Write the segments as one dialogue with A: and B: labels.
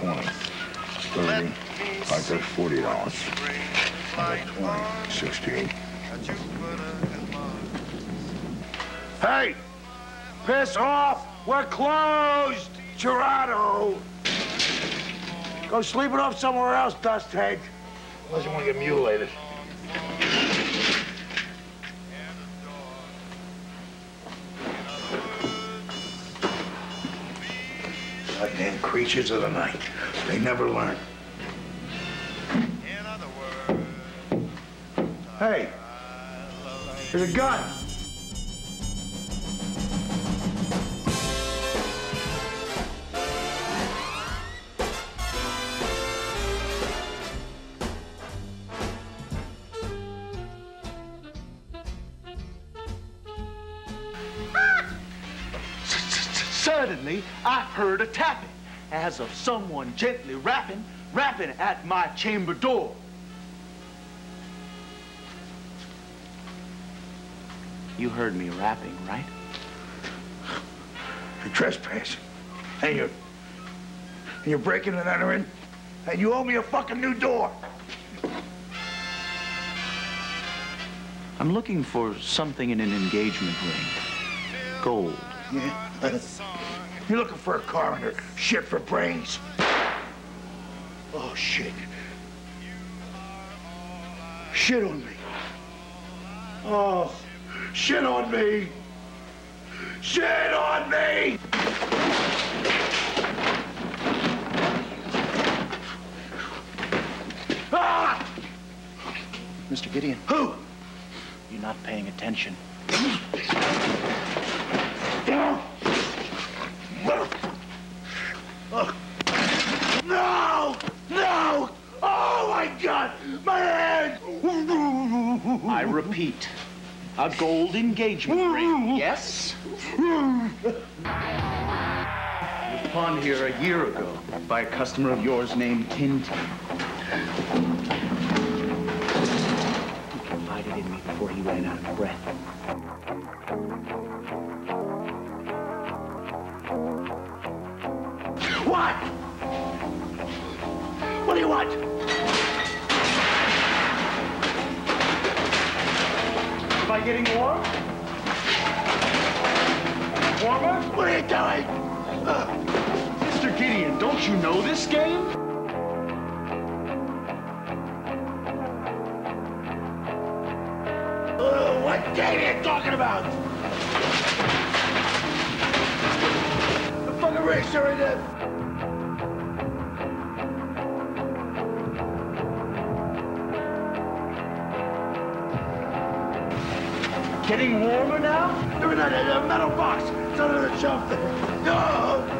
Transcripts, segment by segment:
A: 20. 30. Like that's $40. I got 20. 16.
B: Hey! Piss off! We're closed! Gerardo! Go sleep it off somewhere else, Dusthead. Unless you want to get mutilated. Creatures of the night. They never learn. Hey! There's a gun!
C: Suddenly, I heard a tapping, as of someone gently rapping, rapping at my chamber door. You heard me rapping, right?
B: You're trespassing. And you're, and you're breaking and entering. And you owe me a fucking new door.
C: I'm looking for something in an engagement ring. Gold.
B: Yeah? You're looking for a coroner. Shit for brains. Oh, shit. Shit on me. Oh, shit on me. Shit on me! Ah!
C: Mr. Gideon,
B: Who?
C: you're not paying attention.
B: No! No! Oh my God!
C: I repeat, a gold engagement ring, yes? It was pawned here a year ago by a customer of yours named Tintin. He confided in me before he ran out of breath.
B: What? What do you want?
C: I getting warm? Warmer?
B: What are you doing?
C: Mr. Gideon, don't you know this game?
B: Uh, what game are you talking about? The fucking racer in it.
C: Getting warmer now?
B: They're in that uh, metal box. It's under the shelf there. No!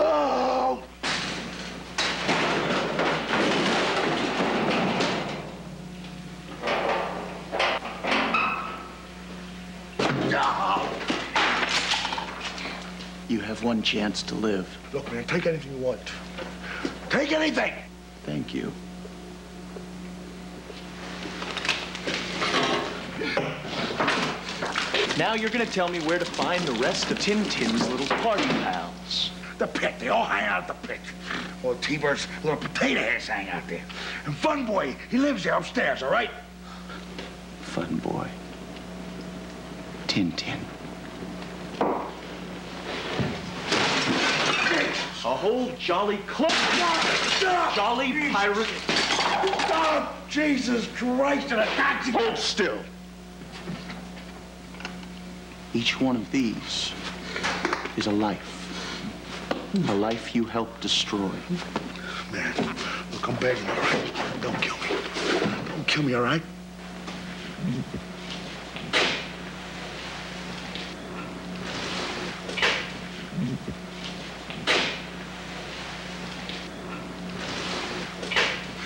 B: Oh! No!
C: You have one chance to live.
B: Look, man, take anything you want. Take anything!
C: Thank you. Now you're gonna tell me where to find the rest of Tintin's little party pals.
B: The pit. They all hang out at the pit. Well, T-Bird's little potato heads hang out there. And Fun Boy, he lives there upstairs, all right?
C: Fun boy. Tintin. A whole jolly club. Jolly pirate.
B: Oh, Jesus Christ, and a taxi.
C: Hold still. Each one of these is a life. A life you helped destroy.
B: Man, look, I'm begging you, all right? Don't kill me. Don't kill me, all right?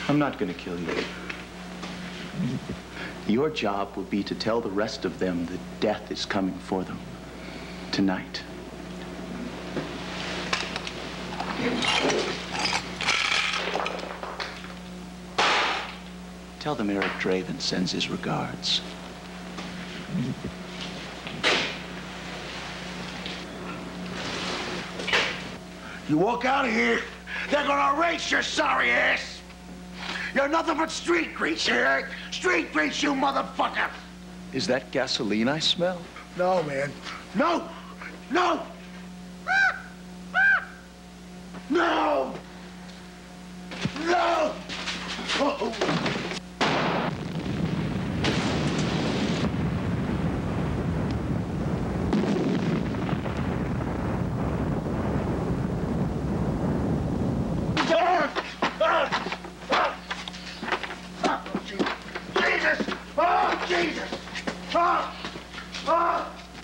C: I'm not gonna kill you. Your job will be to tell the rest of them that death is coming for them tonight. Tell them Eric Draven sends his regards.
B: You walk out of here, they're gonna erase your sorry ass. You're nothing but street grease, hear? Street grease, you motherfucker.
C: Is that gasoline I smell?
B: No, man. No! No! No! No! Oh.